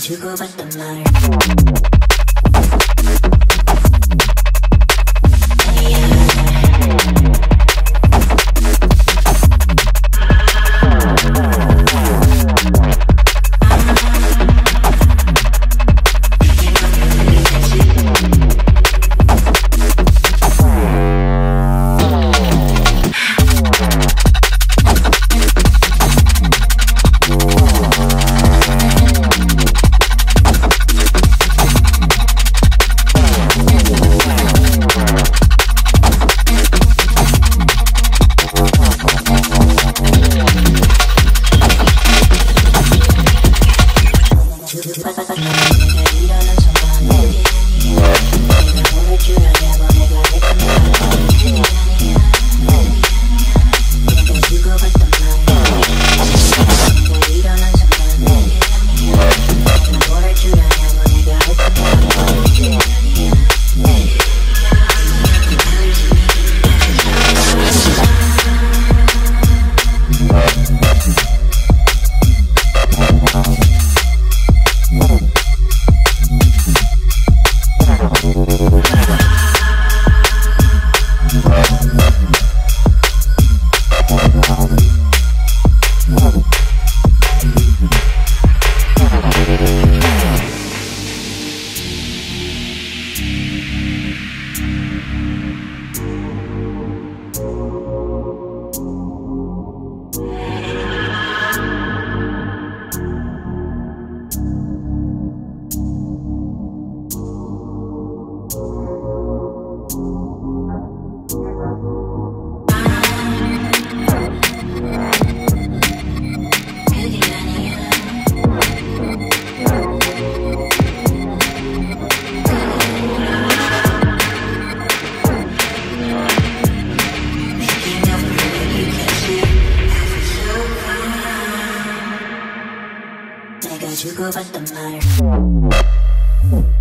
to you go back the matter かっこいい。I got you covered, don't matter.